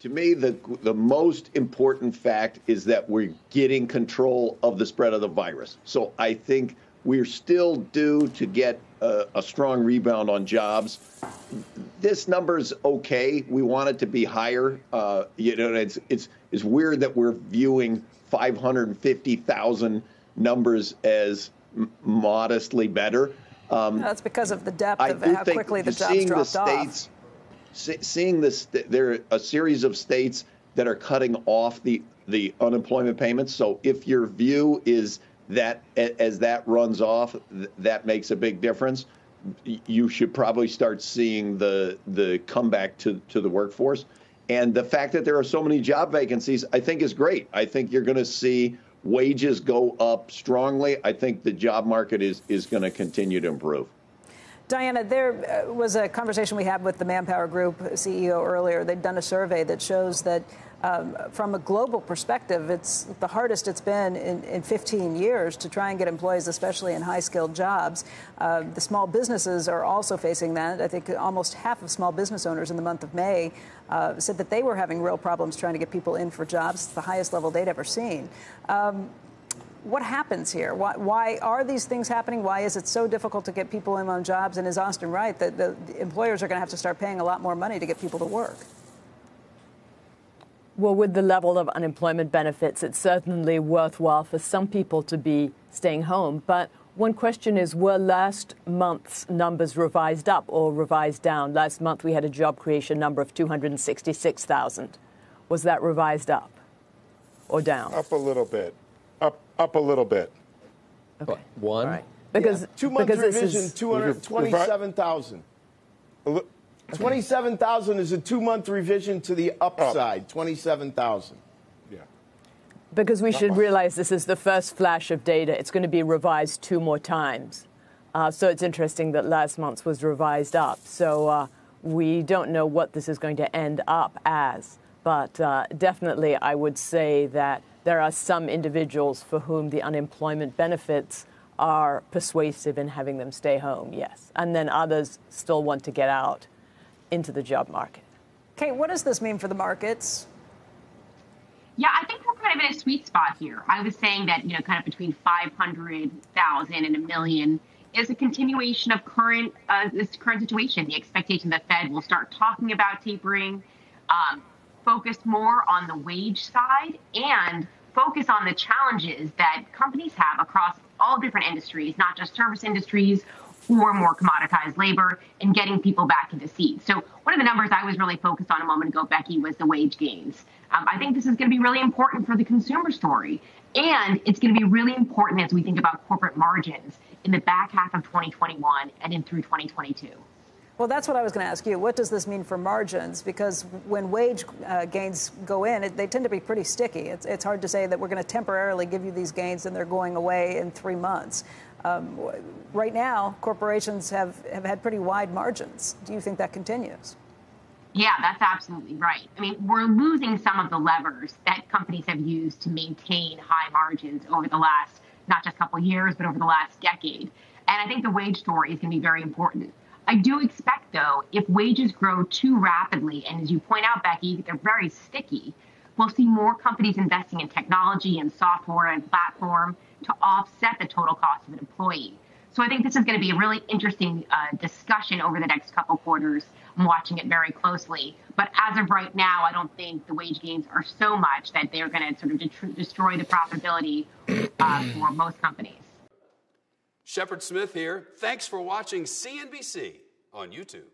to me, the the most important fact is that we're getting control of the spread of the virus. So I think we're still due to get a, a strong rebound on jobs. This number's okay. We want it to be higher. Uh, you know, it's it's it's weird that we're viewing 550,000 numbers as m- modestly better. Um, That's because of the depth of how quickly the jobs dropped the states, off seeing this, there are a series of states that are cutting off the the unemployment payments. So if your view is that as that runs off, that makes a big difference. You should probably start seeing the the comeback to to the workforce. And the fact that there are so many job vacancies, I think, is great. I think you're going to see wages go up strongly. I think the job market is is going to continue to improve. Diana, there uh, was a conversation we had with the Manpower Group CEO earlier. They'd done a survey that shows that um, from a global perspective, it's the hardest it's been in, in 15 years to try and get employees, especially in high skilled jobs. Uh, the small businesses are also facing that. I think almost half of small business owners in the month of May uh, said that they were having real problems trying to get people in for jobs. It's the highest level they'd ever seen. Um, what happens here? Why, why, are these things happening? Why is it so difficult to get people in on jobs? And is Austan right that the, the employers are going to have to start paying a lot more money to get people to work? Well, with the level of unemployment benefits, it's certainly worthwhile for some people to be staying home. But one question is were last month's numbers revised up or revised down? Last month we had a job creation number of 266,000. Was that revised up or down? Up a little bit up up a little bit. Okay. One? Right. Because yeah. two month revision, 227,000. 27,000 is a two month revision to the upside, 27,000. Yeah. Because we Not should much. realize this is the first flash of data. It's going to be revised two more times. Uh, so it's interesting that last month's was revised up. So uh, we don't know what this is going to end up as. But uh, definitely, I would say that there are some individuals for whom the unemployment benefits are persuasive in having them stay home, yes. And then others still want to get out into the job market. Kate, what does this mean for the markets? Yeah, I think we're kind of in a sweet spot here. I was saying that, you know, kind of between 500,000 and a million is a continuation of current uh, this current situation. The expectation that Fed will start talking about tapering. Um, focus more on the wage side and focus on the challenges that companies have across all different industries, not just service industries or more commoditized labor, and getting people back into seats. So, one of the numbers I was really focused on a moment ago, Becky, was the wage gains. Um, I think this is going to be really important for the consumer story. And it's going to be really important as we think about corporate margins in the back half of 2021 and in through 2022. Well, that's what I was going to ask you. What does this mean for margins? Because when wage uh, gains go in, it, they tend to be pretty sticky. It's, it's hard to say that we're going to temporarily give you these gains and they're going away in three months. Um, right now, corporations have, have had pretty wide margins. Do you think that continues? Yeah, that's absolutely right. I mean, we're losing some of the levers that companies have used to maintain high margins over the last, not just a couple years, but over the last decade. And I think the wage story is going to be very important. I do expect, though, if wages grow too rapidly, and as you point out, Becky, they're very sticky, we'll see more companies investing in technology and software and platform to offset the total cost of an employee. So I think this is going to be a really interesting uh, discussion over the next couple quarters. I'm watching it very closely. But as of right now, I don't think the wage gains are so much that they're going to sort of de- destroy the profitability uh, for most companies. Shepard Smith here. Thanks for watching CNBC on YouTube.